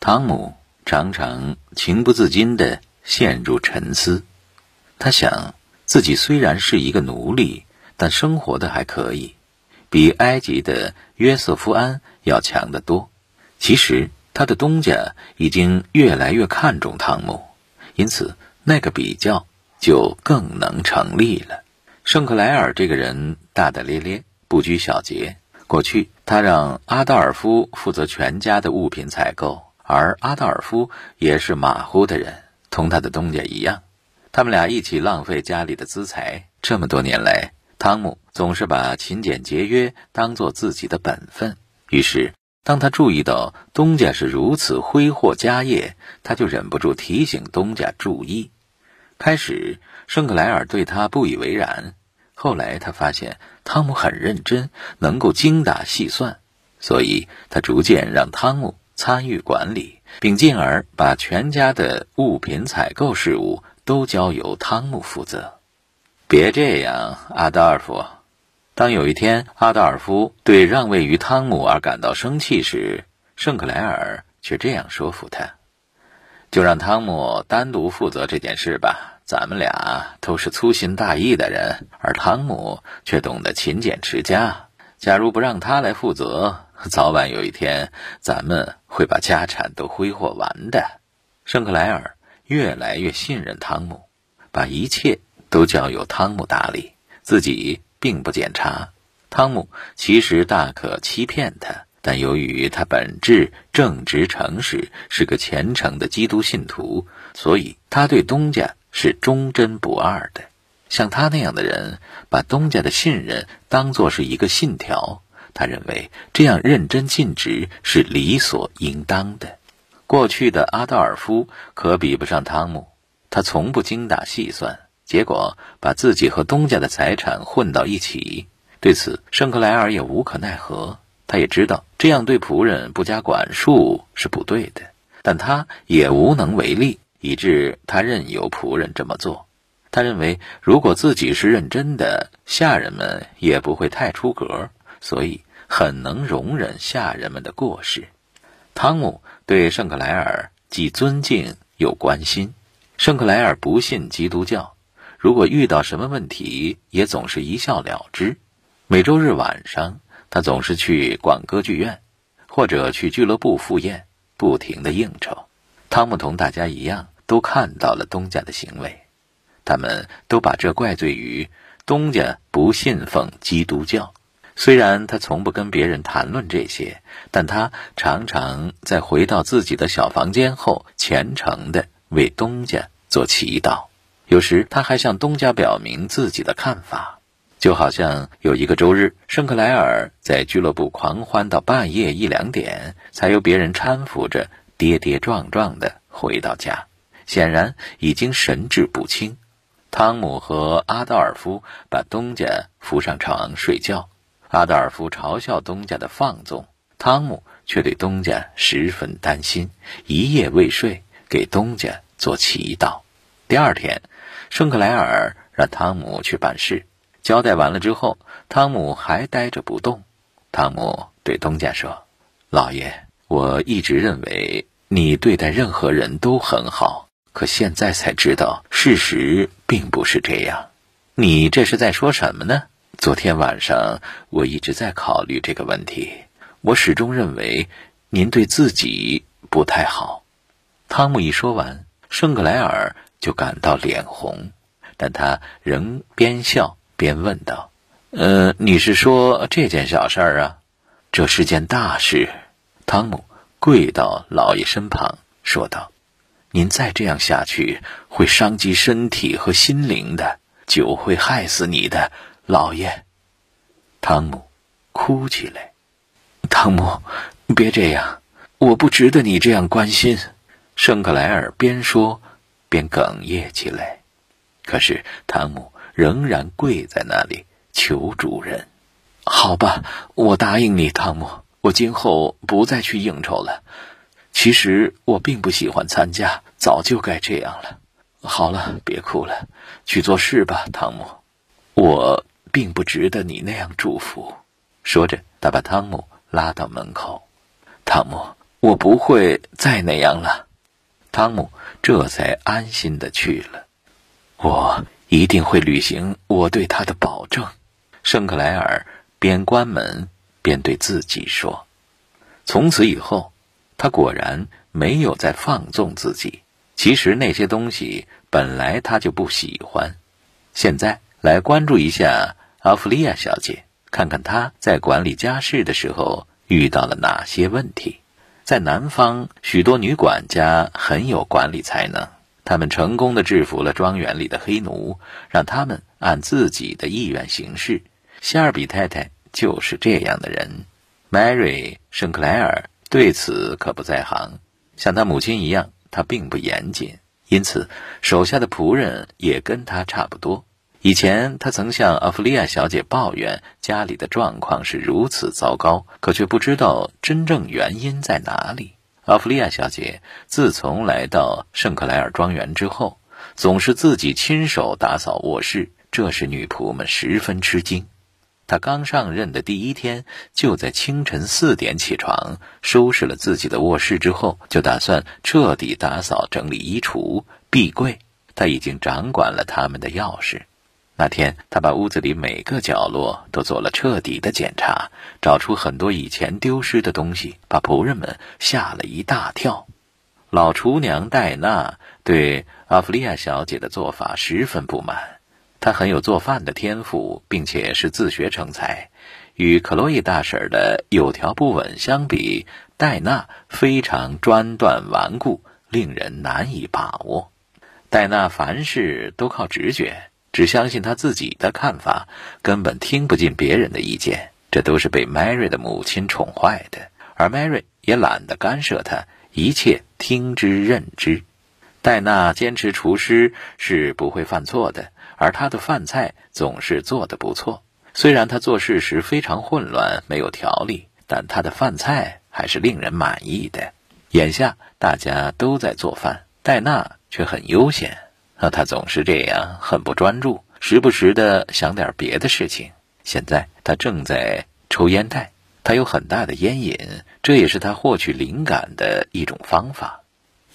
汤姆常常情不自禁地陷入沉思。他想，自己虽然是一个奴隶，但生活的还可以，比埃及的约瑟夫安要强得多。其实，他的东家已经越来越看重汤姆，因此那个比较就更能成立了。圣克莱尔这个人大大咧咧，不拘小节。过去，他让阿道尔夫负责全家的物品采购，而阿道尔夫也是马虎的人，同他的东家一样。他们俩一起浪费家里的资财，这么多年来，汤姆总是把勤俭节约当做自己的本分。于是，当他注意到东家是如此挥霍家业，他就忍不住提醒东家注意。开始，圣克莱尔对他不以为然，后来他发现汤姆很认真，能够精打细算，所以他逐渐让汤姆参与管理，并进而把全家的物品采购事务。都交由汤姆负责。别这样，阿道尔夫。当有一天阿道尔夫对让位于汤姆而感到生气时，圣克莱尔却这样说服他：“就让汤姆单独负责这件事吧。咱们俩都是粗心大意的人，而汤姆却懂得勤俭持家。假如不让他来负责，早晚有一天咱们会把家产都挥霍完的。”圣克莱尔。越来越信任汤姆，把一切都交由汤姆打理，自己并不检查。汤姆其实大可欺骗他，但由于他本质正直诚实，是个虔诚的基督信徒，所以他对东家是忠贞不二的。像他那样的人，把东家的信任当作是一个信条，他认为这样认真尽职是理所应当的。过去的阿道尔夫可比不上汤姆，他从不精打细算，结果把自己和东家的财产混到一起。对此，圣克莱尔也无可奈何。他也知道这样对仆人不加管束是不对的，但他也无能为力，以致他任由仆人这么做。他认为，如果自己是认真的，下人们也不会太出格，所以很能容忍下人们的过失。汤姆对圣克莱尔既尊敬又关心。圣克莱尔不信基督教，如果遇到什么问题，也总是一笑了之。每周日晚上，他总是去广歌剧院，或者去俱乐部赴宴，不停的应酬。汤姆同大家一样，都看到了东家的行为，他们都把这怪罪于东家不信奉基督教。虽然他从不跟别人谈论这些，但他常常在回到自己的小房间后，虔诚地为东家做祈祷。有时他还向东家表明自己的看法，就好像有一个周日，圣克莱尔在俱乐部狂欢到半夜一两点，才由别人搀扶着跌跌撞撞地回到家，显然已经神志不清。汤姆和阿道尔夫把东家扶上床睡觉。阿德尔夫嘲笑东家的放纵，汤姆却对东家十分担心，一夜未睡，给东家做祈祷。第二天，圣克莱尔让汤姆去办事，交代完了之后，汤姆还呆着不动。汤姆对东家说：“老爷，我一直认为你对待任何人都很好，可现在才知道事实并不是这样。你这是在说什么呢？”昨天晚上我一直在考虑这个问题，我始终认为您对自己不太好。汤姆一说完，圣克莱尔就感到脸红，但他仍边笑边问道：“呃，你是说这件小事儿啊？这是件大事。”汤姆跪到老爷身旁说道：“您再这样下去，会伤及身体和心灵的，酒会害死你的。”老爷，汤姆哭起来。汤姆，别这样，我不值得你这样关心。圣克莱尔边说边哽咽起来。可是汤姆仍然跪在那里求主人。好吧，我答应你，汤姆，我今后不再去应酬了。其实我并不喜欢参加，早就该这样了。好了，别哭了，去做事吧，汤姆。我。并不值得你那样祝福。说着，他把汤姆拉到门口。汤姆，我不会再那样了。汤姆这才安心的去了。我一定会履行我对他的保证。圣克莱尔边关门边对自己说：“从此以后，他果然没有再放纵自己。其实那些东西本来他就不喜欢。现在来关注一下阿弗利亚小姐，看看她在管理家事的时候遇到了哪些问题。在南方，许多女管家很有管理才能，她们成功的制服了庄园里的黑奴，让他们按自己的意愿行事。”希尔比太太就是这样的人，Mary 圣克莱尔对此可不在行。像他母亲一样，他并不严谨，因此手下的仆人也跟他差不多。以前他曾向阿弗利亚小姐抱怨家里的状况是如此糟糕，可却不知道真正原因在哪里。阿弗利亚小姐自从来到圣克莱尔庄园之后，总是自己亲手打扫卧室，这使女仆们十分吃惊。他刚上任的第一天，就在清晨四点起床，收拾了自己的卧室之后，就打算彻底打扫整理衣橱、壁柜。他已经掌管了他们的钥匙。那天，他把屋子里每个角落都做了彻底的检查，找出很多以前丢失的东西，把仆人们吓了一大跳。老厨娘戴娜对阿弗利亚小姐的做法十分不满。她很有做饭的天赋，并且是自学成才。与克洛伊大婶的有条不紊相比，戴娜非常专断顽固，令人难以把握。戴娜凡事都靠直觉，只相信他自己的看法，根本听不进别人的意见。这都是被 Mary 的母亲宠坏的，而 Mary 也懒得干涉他，一切听之任之。戴娜坚持厨师是不会犯错的。而他的饭菜总是做得不错，虽然他做事时非常混乱，没有条理，但他的饭菜还是令人满意的。眼下大家都在做饭，戴娜却很悠闲，啊，他总是这样，很不专注，时不时的想点别的事情。现在他正在抽烟袋，他有很大的烟瘾，这也是他获取灵感的一种方法。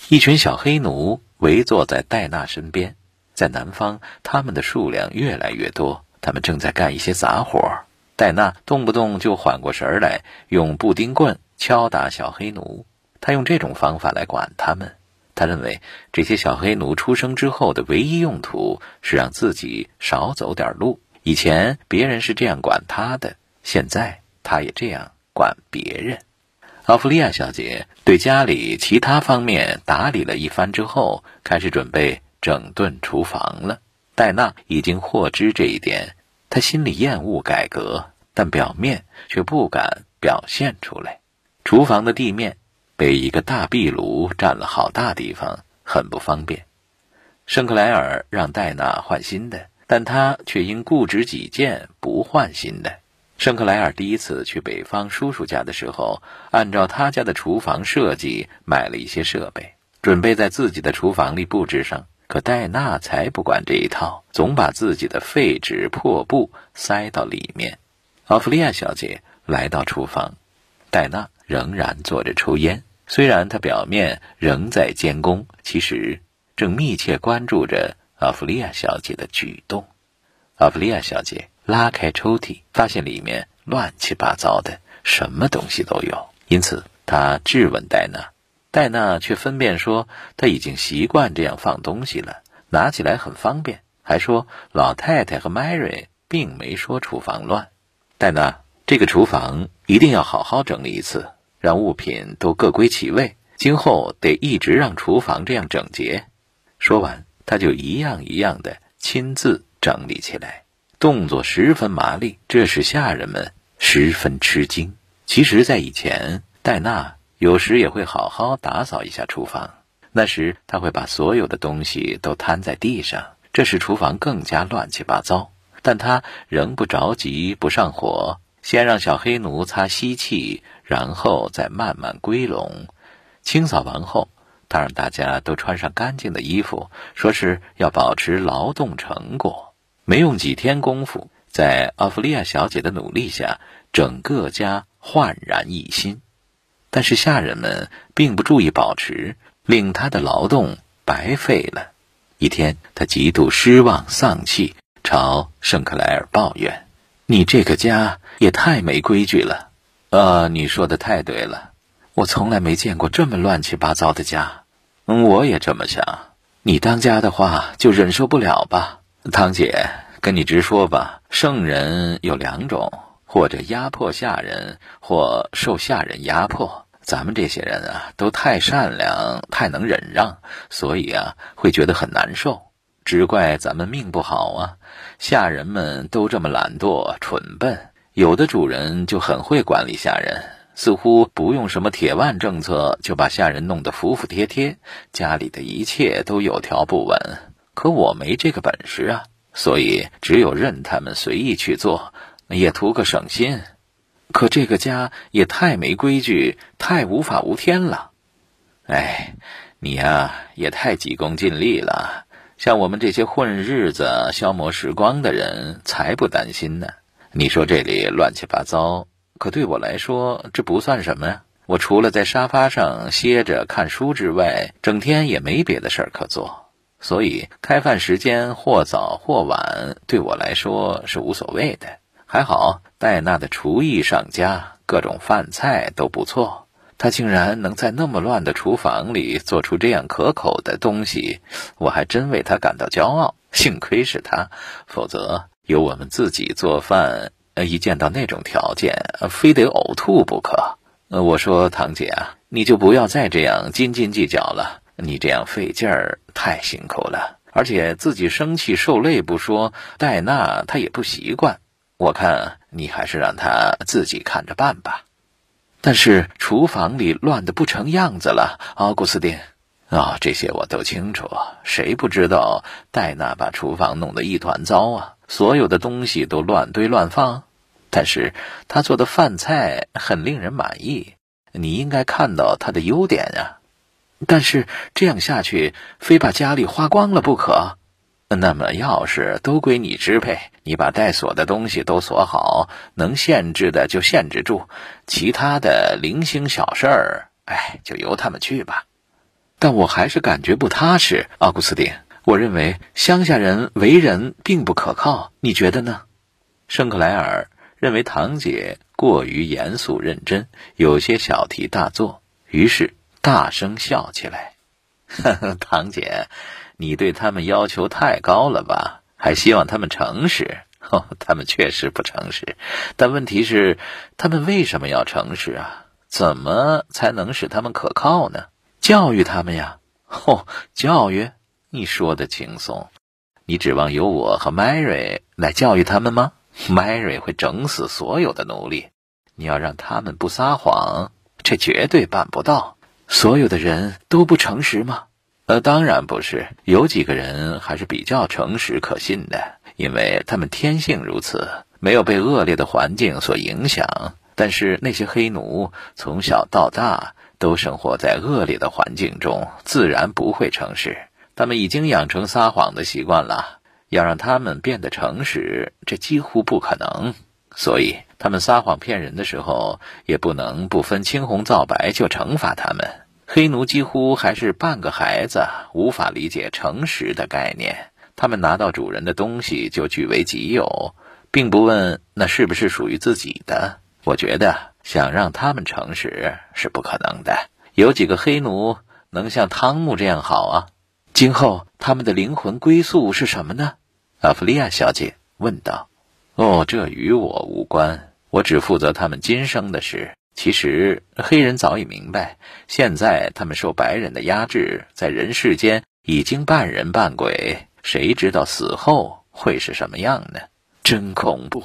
一群小黑奴围坐在戴娜身边。在南方，他们的数量越来越多。他们正在干一些杂活。戴娜动不动就缓过神来，用布丁棍敲打小黑奴。他用这种方法来管他们。他认为这些小黑奴出生之后的唯一用途是让自己少走点路。以前别人是这样管他的，现在他也这样管别人。奥弗利亚小姐对家里其他方面打理了一番之后，开始准备。整顿厨房了，戴娜已经获知这一点，她心里厌恶改革，但表面却不敢表现出来。厨房的地面被一个大壁炉占了好大地方，很不方便。圣克莱尔让戴娜换新的，但他却因固执己见不换新的。圣克莱尔第一次去北方叔叔家的时候，按照他家的厨房设计买了一些设备，准备在自己的厨房里布置上。可戴娜才不管这一套，总把自己的废纸破布塞到里面。奥弗利亚小姐来到厨房，戴娜仍然坐着抽烟。虽然她表面仍在监工，其实正密切关注着奥弗利亚小姐的举动。奥弗利亚小姐拉开抽屉，发现里面乱七八糟的，什么东西都有，因此她质问戴娜。戴娜却分辨说，她已经习惯这样放东西了，拿起来很方便。还说老太太和 Mary 并没说厨房乱。戴娜，这个厨房一定要好好整理一次，让物品都各归其位。今后得一直让厨房这样整洁。说完，他就一样一样的亲自整理起来，动作十分麻利，这使下人们十分吃惊。其实，在以前，戴娜。有时也会好好打扫一下厨房，那时他会把所有的东西都摊在地上，这使厨房更加乱七八糟。但他仍不着急，不上火，先让小黑奴擦吸气，然后再慢慢归拢。清扫完后，他让大家都穿上干净的衣服，说是要保持劳动成果。没用几天功夫，在奥弗利亚小姐的努力下，整个家焕然一新。但是下人们并不注意保持，令他的劳动白费了。一天，他极度失望丧气，朝圣克莱尔抱怨：“你这个家也太没规矩了。”啊，你说的太对了，我从来没见过这么乱七八糟的家。嗯，我也这么想。你当家的话，就忍受不了吧？堂姐，跟你直说吧，圣人有两种，或者压迫下人，或受下人压迫。咱们这些人啊，都太善良，太能忍让，所以啊，会觉得很难受。只怪咱们命不好啊，下人们都这么懒惰、蠢笨。有的主人就很会管理下人，似乎不用什么铁腕政策就把下人弄得服服帖帖，家里的一切都有条不紊。可我没这个本事啊，所以只有任他们随意去做，也图个省心。可这个家也太没规矩，太无法无天了。哎，你呀也太急功近利了，像我们这些混日子、消磨时光的人才不担心呢。你说这里乱七八糟，可对我来说这不算什么呀。我除了在沙发上歇着看书之外，整天也没别的事儿可做，所以开饭时间或早或晚对我来说是无所谓的。还好戴娜的厨艺上佳，各种饭菜都不错。她竟然能在那么乱的厨房里做出这样可口的东西，我还真为她感到骄傲。幸亏是她，否则。由我们自己做饭，一见到那种条件，非得呕吐不可。我说堂姐啊，你就不要再这样斤斤计较了，你这样费劲儿，太辛苦了，而且自己生气受累不说，戴娜她也不习惯。我看你还是让她自己看着办吧。但是厨房里乱得不成样子了，奥古斯丁。啊，这些我都清楚，谁不知道戴娜把厨房弄得一团糟啊？所有的东西都乱堆乱放，但是他做的饭菜很令人满意，你应该看到他的优点呀。但是这样下去，非把家里花光了不可。那么钥匙都归你支配，你把带锁的东西都锁好，能限制的就限制住，其他的零星小事儿，哎，就由他们去吧。但我还是感觉不踏实，奥古斯丁。我认为乡下人为人并不可靠，你觉得呢？圣克莱尔认为堂姐过于严肃认真，有些小题大做，于是大声笑起来。堂姐，你对他们要求太高了吧？还希望他们诚实？哦，他们确实不诚实，但问题是，他们为什么要诚实啊？怎么才能使他们可靠呢？教育他们呀！哦，教育。你说的轻松，你指望由我和 Mary 来教育他们吗？Mary 会整死所有的奴隶。你要让他们不撒谎，这绝对办不到。所有的人都不诚实吗？呃，当然不是。有几个人还是比较诚实可信的，因为他们天性如此，没有被恶劣的环境所影响。但是那些黑奴从小到大都生活在恶劣的环境中，自然不会诚实。他们已经养成撒谎的习惯了，要让他们变得诚实，这几乎不可能。所以，他们撒谎骗人的时候，也不能不分青红皂白就惩罚他们。黑奴几乎还是半个孩子，无法理解诚实的概念。他们拿到主人的东西就据为己有，并不问那是不是属于自己的。我觉得，想让他们诚实是不可能的。有几个黑奴能像汤姆这样好啊？今后他们的灵魂归宿是什么呢？阿弗利亚小姐问道。“哦，这与我无关，我只负责他们今生的事。其实黑人早已明白，现在他们受白人的压制，在人世间已经半人半鬼，谁知道死后会是什么样呢？真恐怖。”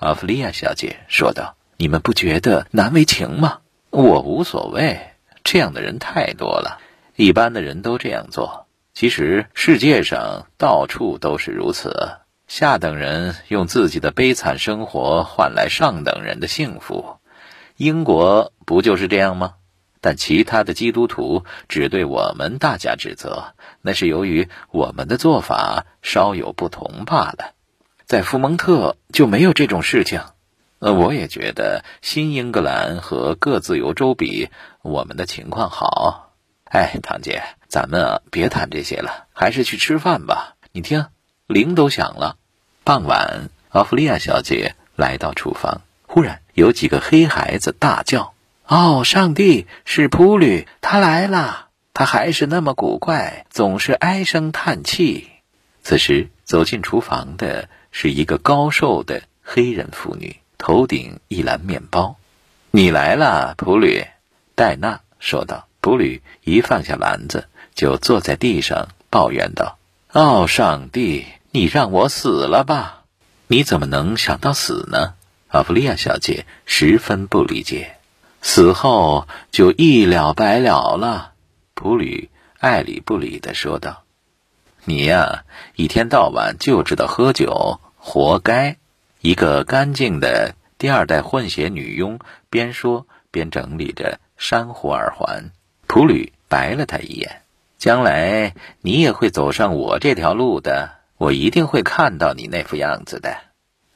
阿弗利亚小姐说道。“你们不觉得难为情吗？我无所谓，这样的人太多了，一般的人都这样做。”其实世界上到处都是如此，下等人用自己的悲惨生活换来上等人的幸福，英国不就是这样吗？但其他的基督徒只对我们大家指责，那是由于我们的做法稍有不同罢了。在福蒙特就没有这种事情，呃，我也觉得新英格兰和各自由州比，我们的情况好。哎，堂姐，咱们啊别谈这些了，还是去吃饭吧。你听，铃都响了。傍晚，奥弗利亚小姐来到厨房，忽然有几个黑孩子大叫：“哦，上帝，是普吕，他来了！他还是那么古怪，总是唉声叹气。”此时，走进厨房的是一个高瘦的黑人妇女。头顶一篮面包，你来了，普吕。戴娜说道。普吕一放下篮子，就坐在地上抱怨道：“哦，上帝，你让我死了吧？你怎么能想到死呢？”阿弗利亚小姐十分不理解。死后就一了百了了。普吕爱理不理地说道：“你呀，一天到晚就知道喝酒，活该。”一个干净的第二代混血女佣边说边整理着珊瑚耳环。普吕白了他一眼：“将来你也会走上我这条路的，我一定会看到你那副样子的。”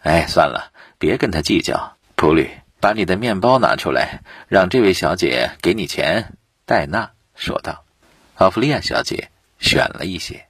哎，算了，别跟他计较。普吕，把你的面包拿出来，让这位小姐给你钱。”戴娜说道。奥弗利亚小姐选了一些，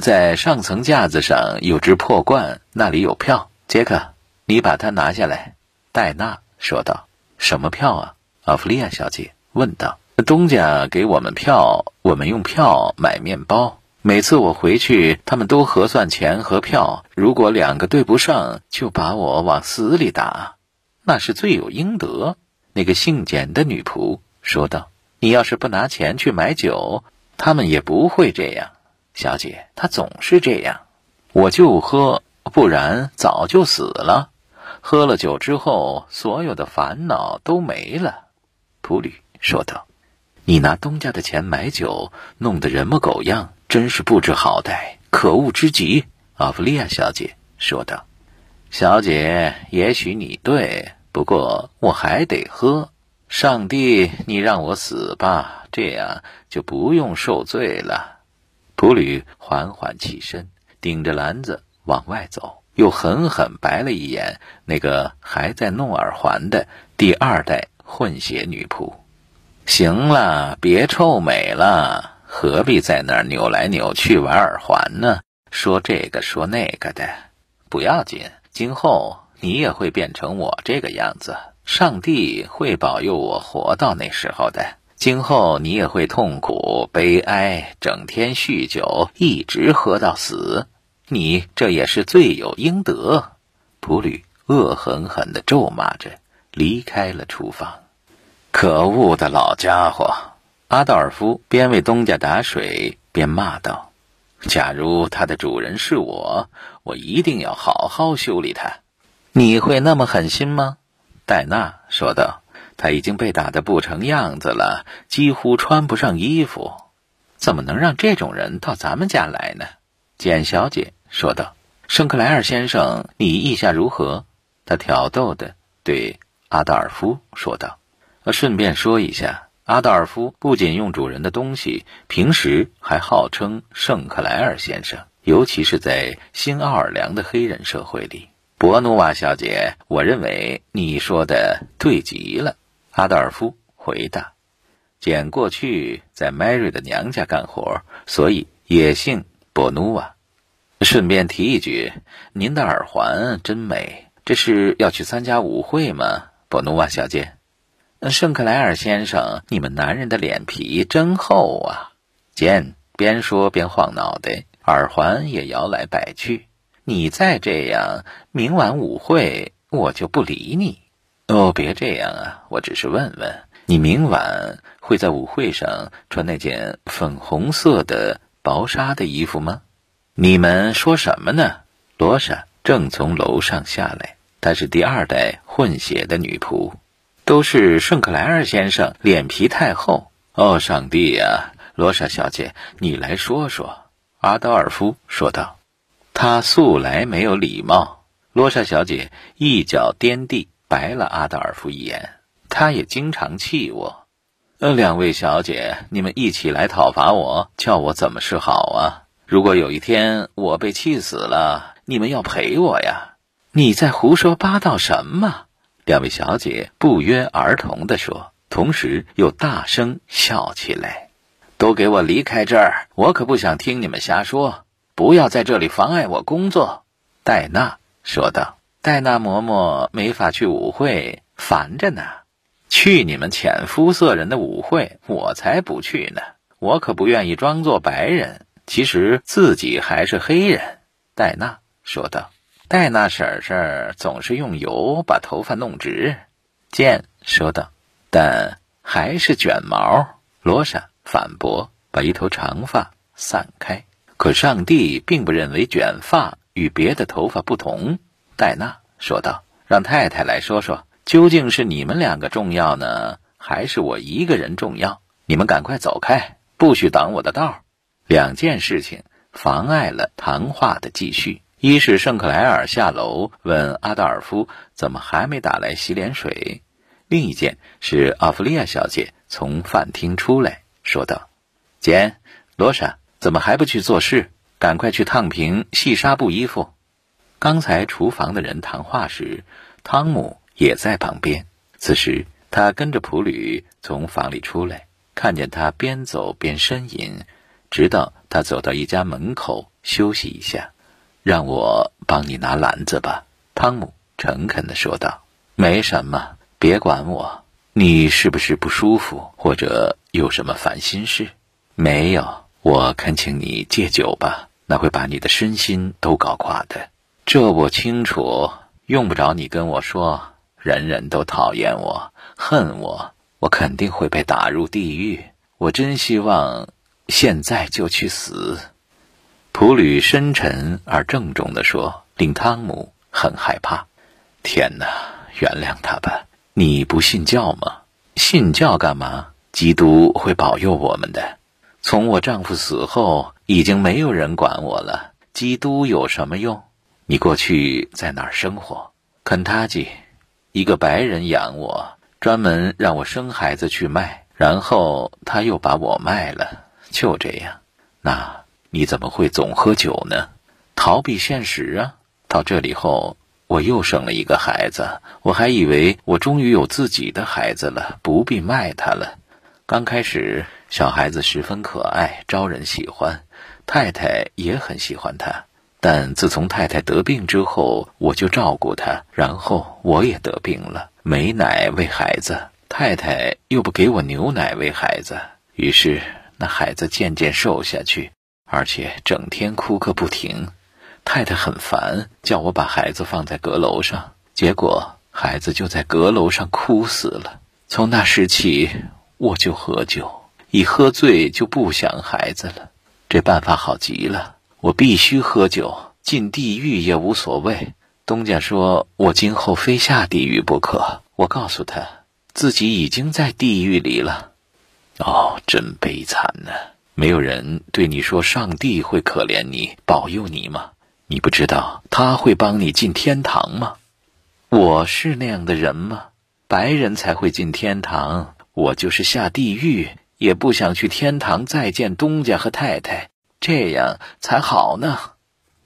在上层架子上有只破罐，那里有票。杰克。你把它拿下来，戴娜说道。“什么票啊？”奥弗利亚小姐问道。“东家给我们票，我们用票买面包。每次我回去，他们都核算钱和票，如果两个对不上，就把我往死里打。那是罪有应得。”那个姓简的女仆说道。“你要是不拿钱去买酒，他们也不会这样。小姐，他总是这样。我就喝，不然早就死了。”喝了酒之后，所有的烦恼都没了。”普吕说道，“你拿东家的钱买酒，弄得人模狗样，真是不知好歹，可恶之极。”阿弗利亚小姐说道，“小姐，也许你对，不过我还得喝。上帝，你让我死吧，这样就不用受罪了。”普吕缓缓起身，顶着篮子往外走。又狠狠白了一眼那个还在弄耳环的第二代混血女仆。行了，别臭美了，何必在那儿扭来扭去玩耳环呢？说这个说那个的，不要紧，今后你也会变成我这个样子。上帝会保佑我活到那时候的。今后你也会痛苦、悲哀，整天酗酒，一直喝到死。你这也是罪有应得，普吕恶狠狠地咒骂着，离开了厨房。可恶的老家伙！阿道尔夫边为东家打水边骂道：“假如他的主人是我，我一定要好好修理他。”你会那么狠心吗？戴娜说道：“他已经被打得不成样子了，几乎穿不上衣服，怎么能让这种人到咱们家来呢？”简小姐说道：“圣克莱尔先生，你意下如何？”他挑逗的对阿道尔夫说道。“顺便说一下，阿道尔夫不仅用主人的东西，平时还号称圣克莱尔先生，尤其是在新奥尔良的黑人社会里。”伯努瓦小姐，我认为你说的对极了。”阿道尔夫回答。“简过去在迈瑞的娘家干活，所以也姓。”伯努瓦，顺便提一句，您的耳环真美。这是要去参加舞会吗，伯努瓦小姐？圣克莱尔先生，你们男人的脸皮真厚啊！简边说边晃脑袋，耳环也摇来摆去。你再这样，明晚舞会我就不理你。哦，别这样啊！我只是问问，你明晚会在舞会上穿那件粉红色的？薄纱的衣服吗？你们说什么呢？罗莎正从楼上下来，她是第二代混血的女仆，都是圣克莱尔先生脸皮太厚。哦，上帝呀！罗莎小姐，你来说说。”阿道尔夫说道。他素来没有礼貌。罗莎小姐一脚颠地，白了阿道尔夫一眼。他也经常气我。呃，两位小姐，你们一起来讨伐我，叫我怎么是好啊？如果有一天我被气死了，你们要赔我呀！你在胡说八道什么？两位小姐不约而同地说，同时又大声笑起来：“都给我离开这儿！我可不想听你们瞎说！不要在这里妨碍我工作。”戴娜说道。戴娜嬷嬷没法去舞会，烦着呢。去你们浅肤色人的舞会，我才不去呢！我可不愿意装作白人，其实自己还是黑人。”戴娜说道。戴娜婶婶总是用油把头发弄直，剑说道。但还是卷毛。罗莎反驳，把一头长发散开。可上帝并不认为卷发与别的头发不同。戴娜说道：“让太太来说说，究竟是你们两个重要呢，还是我一个人重要？你们赶快走开，不许挡我的道。”两件事情妨碍了谈话的继续：一是圣克莱尔下楼问阿道尔夫怎么还没打来洗脸水；另一件是奥弗利亚小姐从饭厅出来，说道：“简，罗莎，怎么还不去做事？赶快去烫平细纱布衣服。”刚才厨房的人谈话时，汤姆也在旁边。此时，他跟着普吕从房里出来，看见他边走边呻吟，直到他走到一家门口休息一下。让我帮你拿篮子吧，汤姆诚恳地说道。没什么，别管我。你是不是不舒服，或者有什么烦心事？没有。我恳请你戒酒吧，那会把你的身心都搞垮的。这我清楚，用不着你跟我说。人人都讨厌我，恨我，我肯定会被打入地狱。我真希望现在就去死。普吕深沉而郑重地说，令汤姆很害怕。天哪，原谅他吧。你不信教吗？信教干嘛？基督会保佑我们的。从我丈夫死后，已经没有人管我了。基督有什么用？你过去在哪儿生活？肯塔基，一个白人养我，专门让我生孩子去卖，然后他又把我卖了，就这样。那你怎么会总喝酒呢？逃避现实啊！到这里后，我又生了一个孩子，我还以为我终于有自己的孩子了，不必卖他了。刚开始，小孩子十分可爱，招人喜欢，太太也很喜欢他。但自从太太得病之后，我就照顾他，然后我也得病了，没奶喂孩子，太太又不给我牛奶喂孩子，于是那孩子渐渐瘦下去，而且整天哭个不停。太太很烦，叫我把孩子放在阁楼上，结果孩子就在阁楼上哭死了。从那时起，我就喝酒，一喝醉就不想孩子了。这办法好极了。我必须喝酒，进地狱也无所谓。东家说我今后非下地狱不可。我告诉他，自己已经在地狱里了。哦，真悲惨呢！没有人对你说上帝会可怜你、保佑你吗？你不知道他会帮你进天堂吗？我是那样的人吗？白人才会进天堂，我就是下地狱，也不想去天堂再见东家和太太。这样才好呢。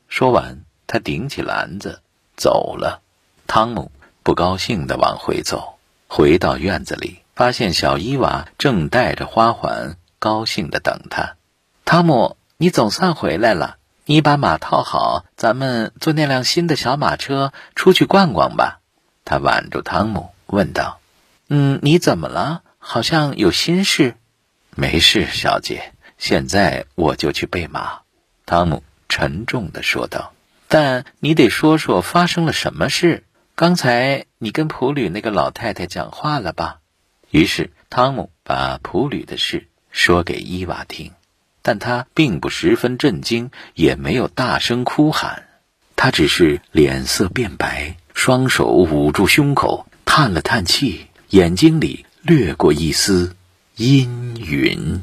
说完，他顶起篮子走了。汤姆不高兴地往回走，回到院子里，发现小伊娃正带着花环，高兴地等他。汤姆，你总算回来了。你把马套好，咱们坐那辆新的小马车出去逛逛吧。他挽住汤姆，问道：“嗯，你怎么了？好像有心事。”“没事，小姐。”现在我就去备马，汤姆沉重地说道。但你得说说发生了什么事。刚才你跟普吕那个老太太讲话了吧？于是汤姆把普吕的事说给伊娃听，但她并不十分震惊，也没有大声哭喊，她只是脸色变白，双手捂住胸口，叹了叹气，眼睛里掠过一丝阴云。